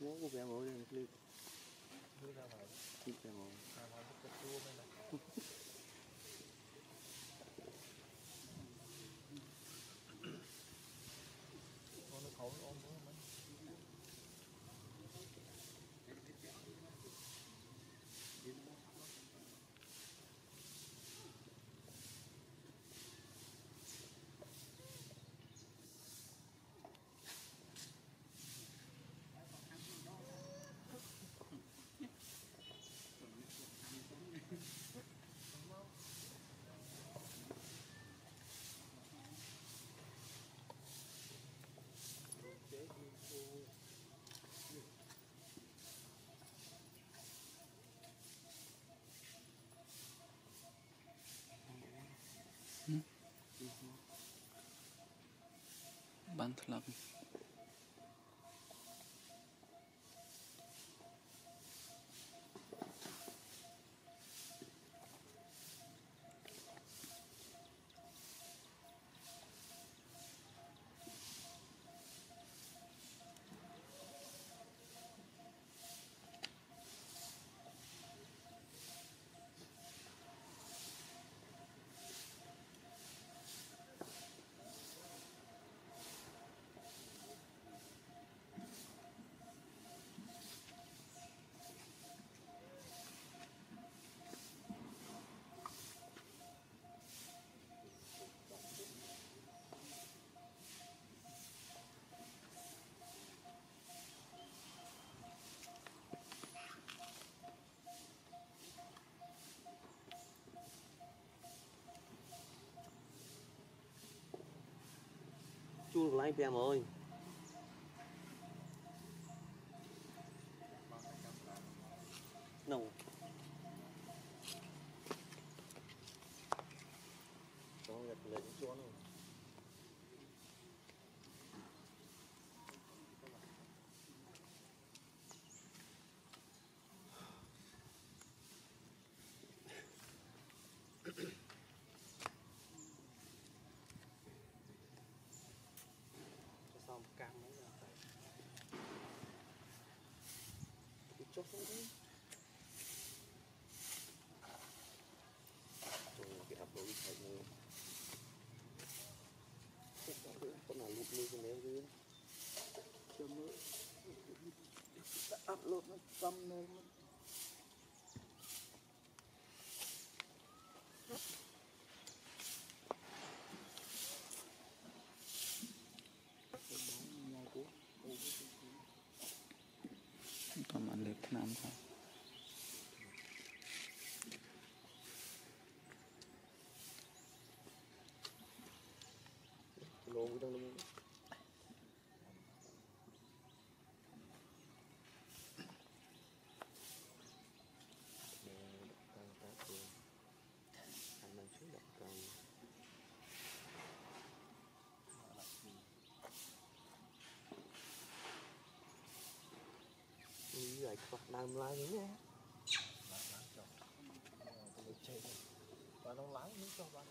ngố của bé mồi lên clip như បានធ្ លាប់ em ơi. Cái chốt xuống đi cái hộp đồ đi thấy nữa có cái con nào lụt cho áp lột nó tâm này ប្រ Ui, lại như thế, lại nữa nha láng láng và nó láng nữa cho bạn